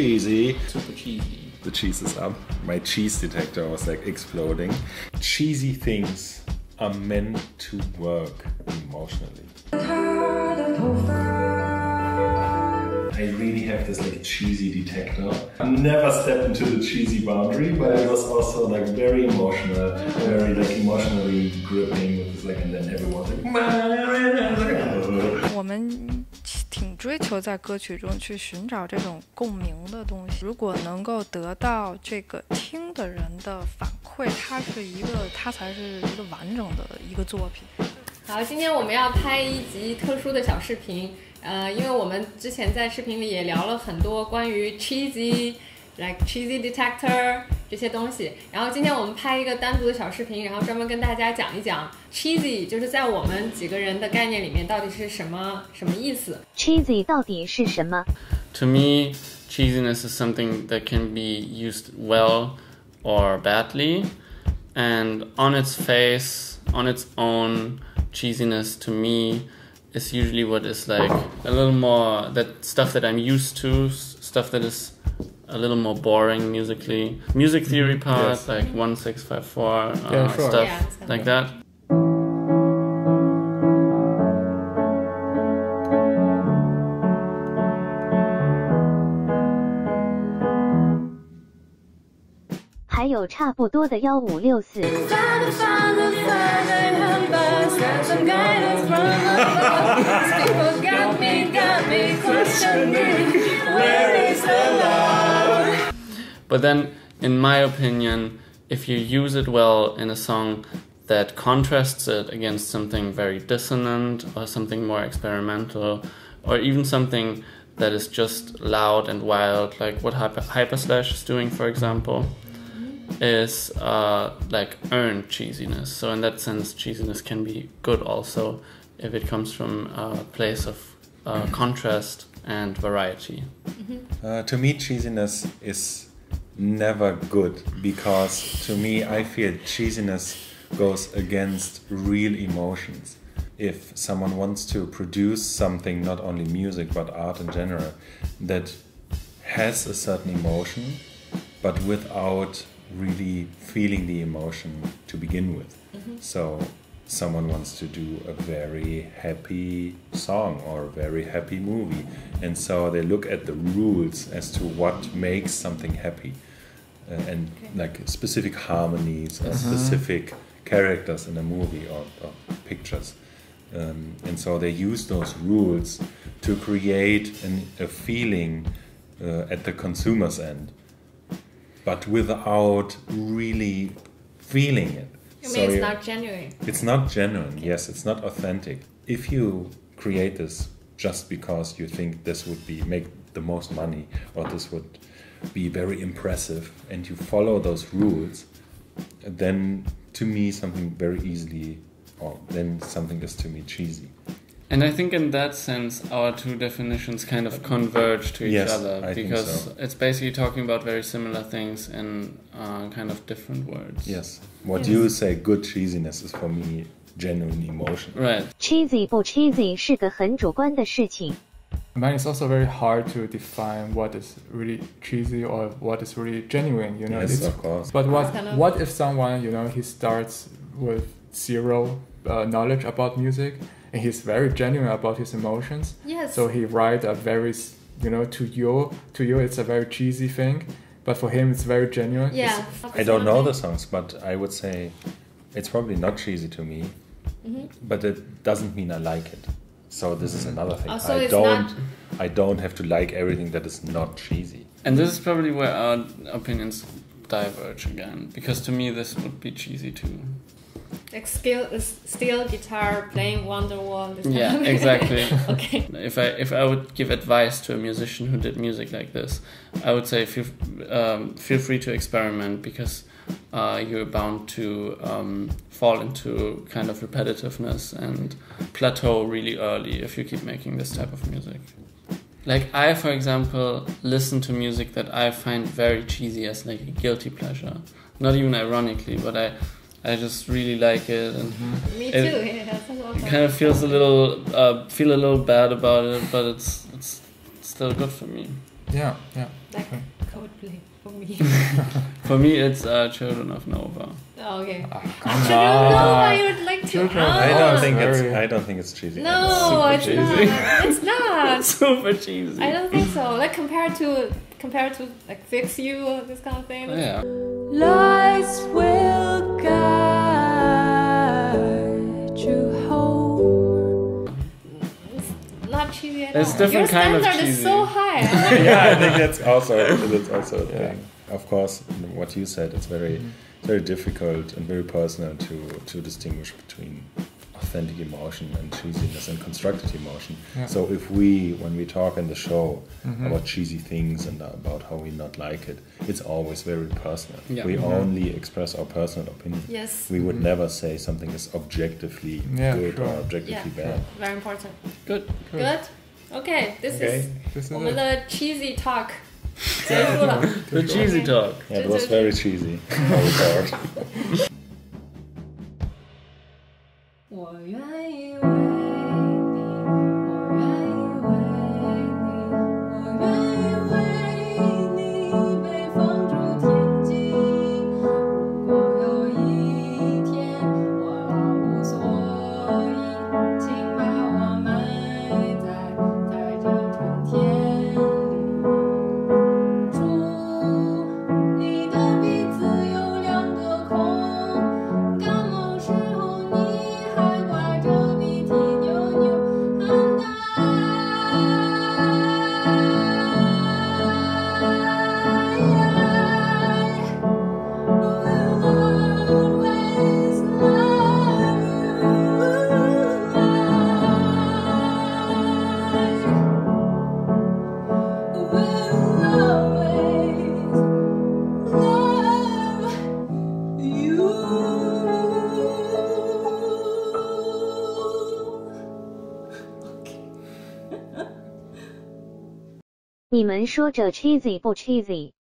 cheesy. Super cheesy. The cheese is up. My cheese detector was like exploding. Cheesy things are meant to work emotionally. I really have this like cheesy detector. I never stepped into the cheesy boundary, but it was also like very emotional, very like emotionally gripping. It was like, and then everyone's like, 追求在歌曲中去寻找这种共鸣的东西。如果能够得到这个听的人的反馈，它是一个，它才是一个完整的一个作品。好，今天我们要拍一集特殊的小视频，呃，因为我们之前在视频里也聊了很多关于 cheesy。like cheesy detector 这些东西，然后今天我们拍一个单独的小视频，然后专门跟大家讲一讲 cheesy，就是在我们几个人的概念里面到底是什么什么意思。 cheesy 到底是什么？ To me, cheesiness is something that can be used well or badly. And on its face, on its own, cheesiness to me is usually what is like a little more that stuff that I'm used to, s- stuff that is a little more boring musically. Music theory mm-hmm. part, yes. like 1654 uh, yeah, sure. stuff yeah, exactly. like that. Questioning, where is the love? But then, in my opinion, if you use it well in a song that contrasts it against something very dissonant or something more experimental, or even something that is just loud and wild, like what Hyper, Hyperslash is doing, for example, is uh, like earned cheesiness. So, in that sense, cheesiness can be good also if it comes from a place of uh, contrast and variety. Uh, to me, cheesiness is never good because to me, I feel cheesiness goes against real emotions. If someone wants to produce something, not only music but art in general, that has a certain emotion but without really feeling the emotion to begin with. Mm-hmm. So, someone wants to do a very happy song or a very happy movie, and so they look at the rules as to what makes something happy, uh, and like specific harmonies or specific characters in a movie or, or pictures. Um, and so they use those rules to create an, a feeling uh, at the consumer's end, but without really feeling it. You So mean it's you- not genuine? it's not genuine, yes, it's not authentic. If you create this just because you think this would be make the most money or this would be very impressive and you follow those rules, then to me something very easily or then something is to me cheesy. And I think in that sense, our two definitions kind of converge to each Yes, other I think because so. it's basically talking about very similar things in uh, kind of different words. Yes. What Yes. you say good cheesiness is for me genuine emotion. Right. cheesy 不 cheesy 是个很主观的事情。 Man, it's also very hard to define what is really cheesy or what is really genuine. You know, Yes, It's- of course. But what Kind of- what if someone you know he starts with zero uh, knowledge about music and he's very genuine about his emotions? Yes. So he write a very you know to you to you it's a very cheesy thing, but for him it's very genuine. yeah. I don't know the songs, but I would say it's probably not cheesy to me. Mm-hmm. But it doesn't mean I like it. So this is another thing. Oh, so I don't. not- I don't have to like everything that is not cheesy. And this is probably where our opinions diverge again because to me this would be cheesy too. Like steel, steel guitar playing Wonderwall. this kind Yeah, of- exactly. okay. If I if I would give advice to a musician who did music like this, I would say feel um, feel free to experiment because uh, you're bound to um, fall into kind of repetitiveness and plateau really early if you keep making this type of music. Like I, for example, listen to music that I find very cheesy as like a guilty pleasure. Not even ironically, but I, I just really like it and Me It- too. yeah, that's also it kind of feels a little uh, feel a little bad about it, but it's it's still good for me. Yeah, yeah. Like Okay. Coldplay for me. For me, it's uh, Children of Nova. oh, okay. I come don't know why on. you would like to. Children. I don't think it's. I don't think it's cheesy. No, Super it's cheesy. not. It's not. Super cheesy. I don't think so. Like compared to compared to like Fix You, this kind of thing. Yeah. Lights will guide you home. Not cheesy at It's different Your kind of standard is cheesy. so high. yeah, I think that's also that's also a Yeah. thing. Of course, what you said, it's very, it's very difficult and very personal to to distinguish between authentic emotion and cheesiness and constructed emotion. Yeah. So if we, when we talk in the show mm-hmm. about cheesy things and about how we not like it, it's always very personal. Yeah. We mm-hmm. only express our personal opinion. Yes. We would mm-hmm. never say something is objectively yeah, good sure. or objectively bad. Very important. Good. Good. good. Okay. This okay. is this cheesy talk. the cheesy talk. Yeah, it was very cheesy. 我愿意为你们说这 cheesy 不 cheesy？